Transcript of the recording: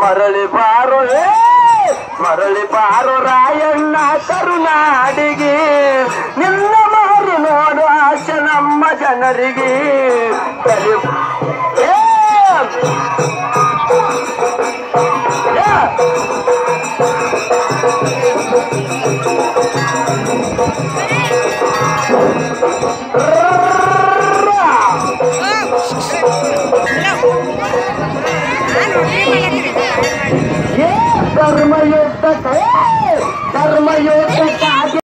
ಮರಳಿ ಬಾರೋ ಮರಳಿ ಬಾರೋ ರಾಯಣ್ಣ ಕರುನಾಡಿಗೆ ನಿನ್ನ ಮಾರಿ ನೋಡು ಆಚೆ ನಮ್ಮ ಜನರಿಗೆ ಏ ಕರ್ಮಯೋಗ ಕರ್ಮಯೋಗ